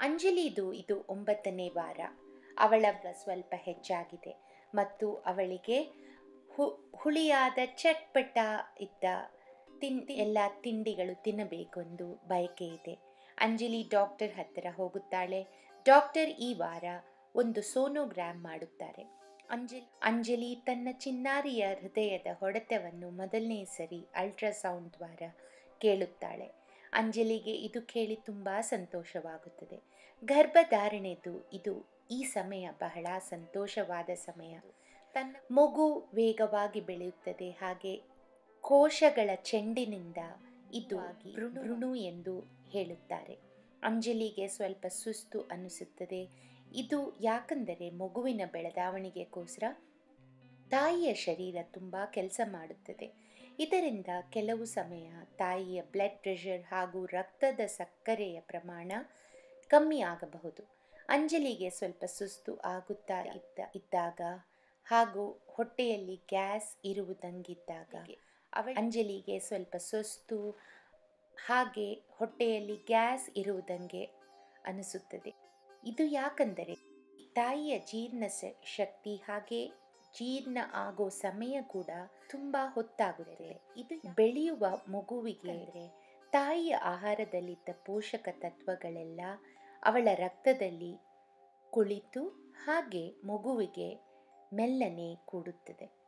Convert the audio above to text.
ಅಂಜಲಿದು ಇದು ಒಂಬತ್ತನೇ ವಾರ. ಅವಳ ಸ್ವಲ್ಪ ಹೆಚ್ಚಾಗಿದೆ ಮತ್ತು ಅವಳಿಗೆ ಹು, ಹುಳಿಯಾದ ಚಟ್ಪಟ ಇದ್ದ ತಿನ್, ಎಲ್ಲ ತಿಂಡಿಗಳು ತಿನ್ನಬೇಕೆಂದು ಬಯಕೆ ಇದೆ. ಅಂಜಲಿ ಡಾಕ್ಟರ್ ಹತ್ತಿರ ಹೋಗುತ್ತಾಳೆ. ಡಾಕ್ಟರ್ ಈ ವಾರ ಒಂದು ಸೋನೋಗ್ರಾಮ್ ಮಾಡುತ್ತಾರೆ. ಅಂಜಲಿ ಅಂಜಲಿ ತನ್ನ ಚಿನ್ನಾರಿಯ ಹೃದಯದ ಹೊಡೆತವನ್ನು ಮೊದಲನೇ ಸರಿ ಅಲ್ಟ್ರಾಸೌಂಡ್ ದ್ವಾರ ಕೇಳುತ್ತಾಳೆ. ಅಂಜಲಿಗೆ ಇದು ಕೇಳಿ ತುಂಬ ಸಂತೋಷವಾಗುತ್ತದೆ. ಗರ್ಭಧಾರಣೆದು ಇದು ಈ ಸಮಯ ಬಹಳ ಸಂತೋಷವಾದ ಸಮಯ. ತನ್ನ ಮಗು ವೇಗವಾಗಿ ಬೆಳೆಯುತ್ತದೆ. ಹಾಗೆ ಕೋಶಗಳ ಚೆಂಡಿನಿಂದ ಇದು ಋಣು ಎಂದು ಹೇಳುತ್ತಾರೆ. ಅಂಜಲಿಗೆ ಸ್ವಲ್ಪ ಸುಸ್ತು ಅನಿಸುತ್ತದೆ. ಇದು ಯಾಕಂದರೆ ಮಗುವಿನ ಬೆಳವಣಿಗೆಗೋಸ್ಕರ ತಾಯಿಯ ಶರೀರ ತುಂಬ ಕೆಲಸ ಮಾಡುತ್ತದೆ. ಇದರಿಂದ ಕೆಲವು ಸಮಯ ತಾಯಿಯ ಬ್ಲಡ್ ಪ್ರೆಷರ್ ಹಾಗೂ ರಕ್ತದ ಸಕ್ಕರೆಯ ಪ್ರಮಾಣ ಕಮ್ಮಿ ಆಗಬಹುದು. ಅಂಜಲಿಗೆ ಸ್ವಲ್ಪ ಸುಸ್ತು ಆಗುತ್ತಾ ಇದ್ದ ಇದ್ದಾಗ ಹಾಗೂ ಹೊಟ್ಟೆಯಲ್ಲಿ ಗ್ಯಾಸ್ ಇರುವುದಂಗಿದ್ದಾಗ ಅವಳ ಅಂಜಲಿಗೆ ಸ್ವಲ್ಪ ಸುಸ್ತು ಹಾಗೆ ಹೊಟ್ಟೆಯಲ್ಲಿ ಗ್ಯಾಸ್ ಇರುವುದಂಗೆ ಅನಿಸುತ್ತದೆ. ಇದು ಯಾಕಂದರೆ ತಾಯಿಯ ಜೀರ್ಣ ಶಕ್ತಿ ಹಾಗೆ ಜೀರ್ಣ ಆಗೋ ಸಮಯ ಕೂಡ ತುಂಬ ಹೊತ್ತಾಗುತ್ತದೆ ಇದು ಬೆಳೆಯುವ ಮಗುವಿಗೆ ತಾಯಿಯ ಆಹಾರದಲ್ಲಿದ್ದ ಪೋಷಕ ತತ್ವಗಳೆಲ್ಲ ಅವಳ ರಕ್ತದಲ್ಲಿ ಕುಳಿತು ಹಾಗೆ ಮಗುವಿಗೆ ಮೆಲ್ಲನೆ ಕೂಡುತ್ತದೆ.